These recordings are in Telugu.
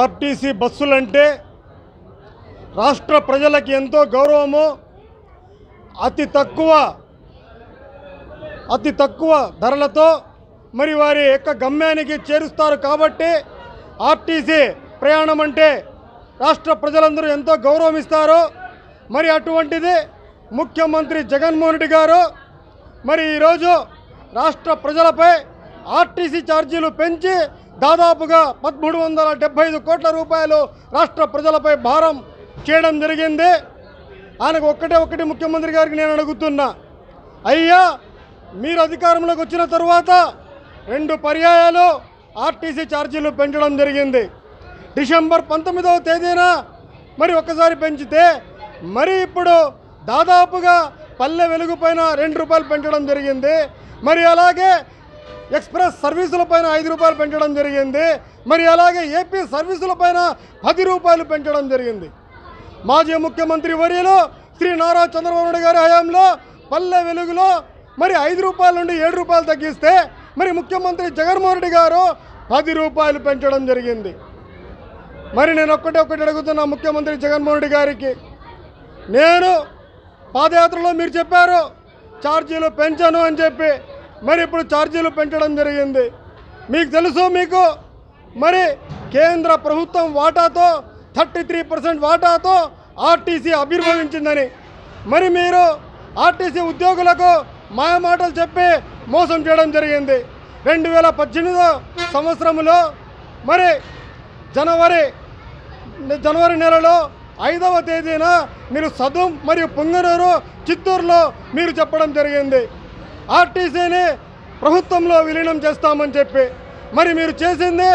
ఆర్టీసీ బస్సులంటే రాష్ట్ర ప్రజలకి ఎంతో గౌరవము. అతి తక్కువ అతి తక్కువ ధరలతో మరి వారి యొక్క గమ్యానికి చేరుస్తారు కాబట్టి ఆర్టీసీ ప్రయాణం అంటే రాష్ట్ర ప్రజలందరూ ఎంతో గౌరవం ఇస్తారు మరి అటువంటిది ముఖ్యమంత్రి జగన్మోహన్ రెడ్డి గారు మరి ఈరోజు రాష్ట్ర ప్రజలపై ఆర్టీసీ ఛార్జీలు పెంచి దాదాపుగా పదమూడు వందల డెబ్బై ఐదు కోట్ల రూపాయలు రాష్ట్ర ప్రజలపై భారం చేయడం జరిగింది. ఆయనకు ఒక్కటే ఒక్కటి ముఖ్యమంత్రి గారికి నేను అడుగుతున్నా. అయ్యా మీరు అధికారంలోకి వచ్చిన తరువాత రెండు పర్యాయాలు ఆర్టీసీ ఛార్జీలు పెంచడం జరిగింది. డిసెంబర్ పంతొమ్మిదవ తేదీన మరి ఒక్కసారి పెంచితే మరి ఇప్పుడు దాదాపుగా పల్లె వెలుగు పైన రెండు రూపాయలు పెంచడం జరిగింది. మరి అలాగే ఎక్స్ప్రెస్ సర్వీసుల పైన ఐదు రూపాయలు పెంచడం జరిగింది. మరి అలాగే ఏపీ సర్వీసుల పైన పది రూపాయలు పెంచడం జరిగింది. మాజీ ముఖ్యమంత్రి వర్యలో శ్రీ నారా చంద్రబాబు నాయుడు గారి హయాంలో పల్లె వెలుగులో మరి ఐదు రూపాయల నుండి ఏడు రూపాయలు తగ్గిస్తే మరి ముఖ్యమంత్రి జగన్మోహన్ రెడ్డి గారు పది రూపాయలు పెంచడం జరిగింది. మరి నేను ఒక్కటే ఒక్కటి అడుగుతున్నా ముఖ్యమంత్రి జగన్మోహన్ రెడ్డి గారికి. నేను పాదయాత్రలో మీరు చెప్పారు ఛార్జీలు పెంచను అని చెప్పి. మరి ఇప్పుడు ఛార్జీలు పెంచడం జరిగింది. మీకు తెలుసు మీకు? మరి కేంద్ర ప్రభుత్వం వాటాతో థర్టీ త్రీ పర్సెంట్ వాటాతో ఆర్టీసీ ఆవిర్భవించిందని మరి మీరు ఆర్టీసీ ఉద్యోగులకు మాయమాటలు చెప్పి మోసం చేయడం జరిగింది. రెండు వేల పద్దెనిమిదో సంవత్సరంలో మరి జనవరి జనవరి నెలలో ఐదవ తేదీన మీరు సదుం మరియు పొంగనూరు చిత్తూరులో మీరు చెప్పడం జరిగింది. ఆర్టీసీని ప్రభుత్వంలో విలీనం చేస్తామని చెప్పి మరి మీరు చేసింది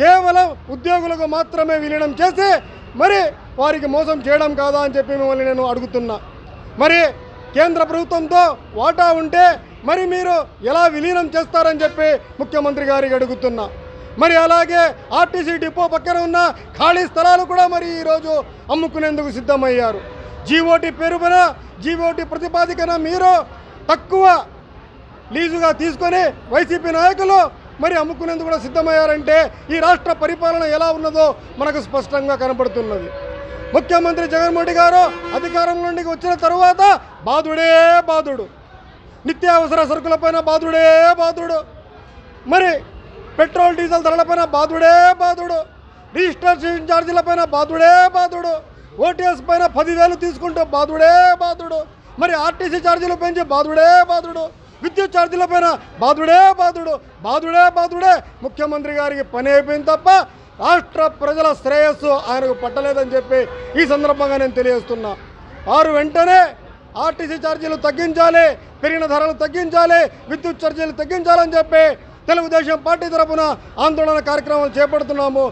కేవలం ఉద్యోగులకు మాత్రమే విలీనం చేసి మరి వారికి మోసం చేయడం కాదా అని చెప్పి మిమ్మల్ని నేను అడుగుతున్నా. మరి కేంద్ర ప్రభుత్వంతో వాటా ఉంటే మరి మీరు ఎలా విలీనం చేస్తారని చెప్పి ముఖ్యమంత్రి గారికి అడుగుతున్నా. మరి అలాగే ఆర్టీసీ డిపో పక్కన ఉన్న ఖాళీ స్థలాలు కూడా మరి ఈరోజు అమ్ముకునేందుకు సిద్ధమయ్యారు. జీఓటీ పేరుపైన జీఓటీ ప్రతిపాదికన మీరు తక్కువ లీజుగా తీసుకొని వైసీపీ నాయకులు మరి అమ్ముకునేందుకు కూడా సిద్ధమయ్యారంటే ఈ రాష్ట్ర పరిపాలన ఎలా ఉన్నదో మనకు స్పష్టంగా కనబడుతున్నది ముఖ్యమంత్రి జగన్మోహన్ గారు అధికారంలోకి వచ్చిన తరువాత బాధుడే బాధుడు. నిత్యావసర సరుకులపైన బాధుడే బాధుడు. మరి పెట్రోల్ డీజిల్ ధరలపైన బాధుడే బాధుడు. రిజిస్ట్రేషన్ ఛార్జీలపైన బాధుడే బాధుడు. ఓటీఎస్ పైన పదివేలు తీసుకుంటూ బాధుడే బాధుడు. మరి ఆర్టీసీ ఛార్జీలు పెంచి బాధుడే బాధుడు. విద్యుత్ ఛార్జీల పైన. బాధుడే బాధుడు బాధుడే బాధుడే. ముఖ్యమంత్రి గారికి పని అయిపోయింది తప్ప రాష్ట్ర ప్రజల శ్రేయస్సు ఆయనకు పట్టలేదని చెప్పి ఈ సందర్భంగా నేను తెలియజేస్తున్నా. వారు వెంటనే ఆర్టీసీ ఛార్జీలు తగ్గించాలి పెరిగిన ధరలు తగ్గించాలి విద్యుత్ ఛార్జీలు తగ్గించాలని చెప్పి తెలుగుదేశం పార్టీ తరఫున ఆందోళన కార్యక్రమాలు చేపడుతున్నాము.